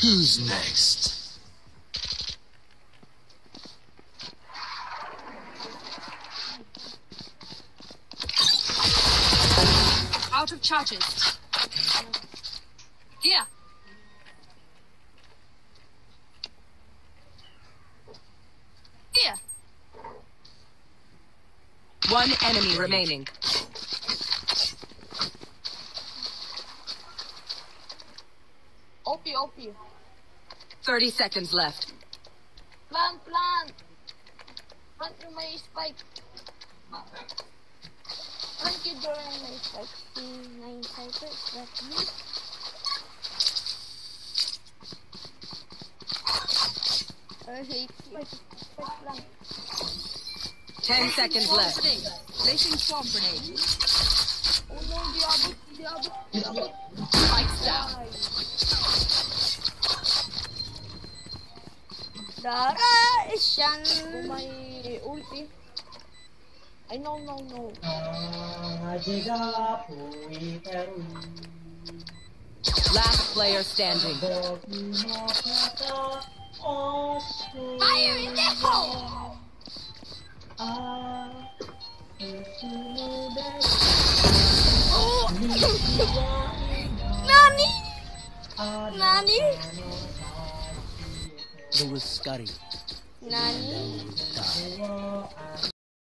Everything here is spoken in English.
Who's next? Out of charges. Here. One enemy remaining. OP, OP. 30 seconds left. Plant, plant. Plant yung may spike. Yung door yung spike. Nine cycle, is that me? I hate spike. Spike lang. Ten seconds left. Grenade. Placing swamp grenade. Oh no, the other, the other. Lights down. Direction. Oh my ulti. I know, no, no. Last player standing. Fire in the hole! Oh! Nani? Nani? Who was scurry? Nani?